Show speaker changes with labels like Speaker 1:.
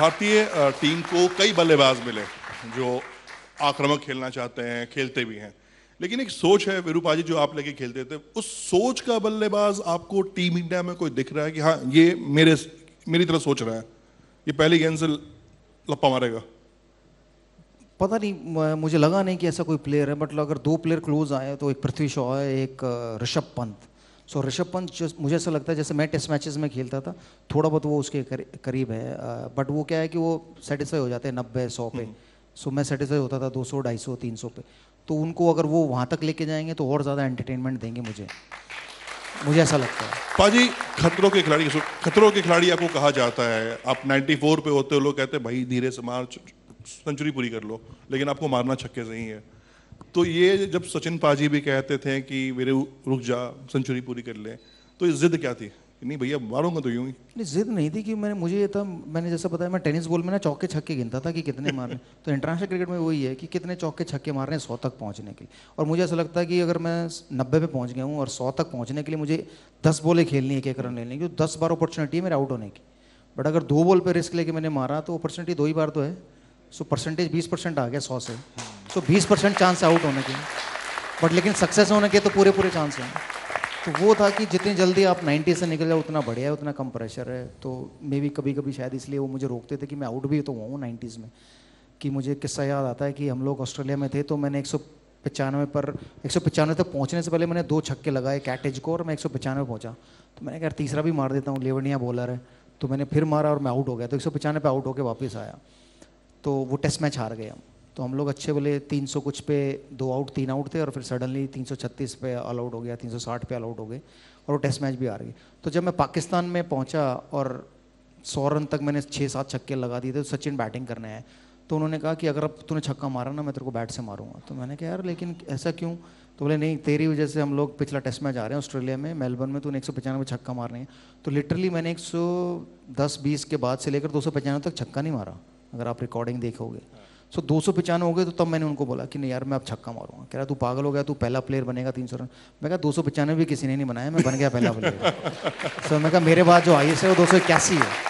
Speaker 1: भारतीय टीम को कई बल्लेबाज मिले जो आक्रामक खेलना चाहते हैं, खेलते भी हैं। लेकिन एक सोच है विरूपाजी जो आप लेके खेलते थे, उस सोच का बल्लेबाज आपको टीम इंडिया में कोई दिख रहा है कि हाँ ये मेरे, मेरी तरह सोच रहा है? ये पहली गेंद से लप्पा मारेगा।
Speaker 2: पता नहीं मुझे लगा नहीं कि ऐसा कोई प्लेयर है बट अगर दो प्लेयर क्लोज आए तो एक पृथ्वी शॉ है एक ऋषभ पंत। सो ऋषभ पंत जो मुझे ऐसा लगता है जैसे मैं टेस्ट मैचेस में खेलता था थोड़ा बहुत वो उसके करीब है बट वो क्या है कि वो सेटिस्फाई हो जाते हैं नब्बे सौ पे। सो मैं सेटिस्फाई होता था दो सौ ढाई सौ तीन सौ पे। तो उनको अगर वो वहाँ तक लेके जाएँगे तो और ज़्यादा एंटरटेनमेंट देंगे मुझे। मुझे ऐसा लगता है।
Speaker 1: पाजी खतरों के खिलाड़ी खतरों के खिलाड़ी आपको कहा जाता है। आप 94 पे होते हो लोग कहते हैं भाई धीरे से मार सेंचुरी पूरी कर लो लेकिन आपको मारना छक्के से ही है। तो ये जब सचिन पाजी भी कहते थे कि मेरे रुक जा सेंचुरी पूरी कर ले तो ये जिद क्या थी? नहीं भैया, मारूँगा तो यूँ ही।
Speaker 2: नहीं, जिद नहीं थी कि मैंने, मुझे ये था, मैंने जैसा बताया, मैं टेनिस बॉल में ना चौके छक्के गिनता था कि कितने मारने। तो इंटरनेशनल क्रिकेट में वही है कि कितने चौके छक्के मारने सौ तक पहुँचने के लिए। और मुझे ऐसा लगता है कि अगर मैं नब्बे पे पहुँच गया हूँ और सौ तक पहुँचने के लिए मुझे दस बॉलें खेलनी एक एक रन लेने की तो दस बार अपॉर्चुनिटी है मेरे आउट होने की। बट अगर दो बॉल पर रिस्क लेके मैंने मारा तो अपॉर्चुनिटी दो ही बार तो है। सो परसेंटेज बीस परसेंट आ गया सौ से। सो बीस परसेंट चांस आउट होने के। बट लेकिन सक्सेस होने के तो पूरे पूरे चांस हैं। तो वो था कि जितनी जल्दी आप 90 से निकल जाओ, उतना बढ़िया है, उतना कम प्रेशर है। तो मे भी कभी कभी शायद इसलिए वो मुझे रोकते थे कि मैं आउट भी तो हुआ हूँ नाइन्टीज़ में। कि मुझे किस्सा याद आता है कि हम लोग ऑस्ट्रेलिया में थे तो मैंने एक सौ पचानवे पर, एक सौ पचानवे तक पहुँचने से पहले मैंने दो छक्के लगाए कैटेज को और मैं एक सौ पचानवे पहुँचा। तो मैंने कहा तीसरा भी मार देता हूँ, लेवनिया बॉलर है। तो मैंने फिर मारा और मैं आउट हो गया। तो एक सौ पचानवे पर आउट होकर वापस आया। तो वो टेस्ट मैच हार गए हम। तो हम लोग अच्छे बोले 300 कुछ पे, दो आउट तीन आउट थे और फिर सडनली 336 पे ऑल आउट हो गया 360 पे ऑल आउट हो गए और वो टेस्ट मैच भी हार गए। तो जब मैं पाकिस्तान में पहुँचा और सौ रन तक मैंने छः सात छक्के लगा दिए थे तो सचिन बैटिंग करने आए तो उन्होंने कहा कि अगर अब तूने छक्का मारा ना, मैं तेरे को बैट से मारूँगा। तो मैंने कहा, यार, लेकिन ऐसा क्यों? तो बोले, नहीं, तेरी वजह से हम लोग पिछला टेस्ट मैच आ रहे हैं ऑस्ट्रेलिया में, मेलबर्न में, तूने एक सौ पचानवे छक्का मारने हैं। तो लिटरली मैंने एक सौ दस, बीस के बाद से लेकर दो सौ पचानवे तक छक्का नहीं मारा। अगर आप रिकॉर्डिंग देखोगे। सो दो सौ पचानवे हो गए तो तब मैंने उनको बोला कि नहीं यार मैं अब छक्का मारूँगा। कह रहा तू पागल हो गया तू पहला प्लेयर बनेगा तीन सौ रन। मैं कहा दो सौ पचानवे भी किसी ने नहीं बनाया मैं बन गया पहला प्लेयर सो मैं कहा मेरे बाद जो आई है वो दो सौ इक्यासी है।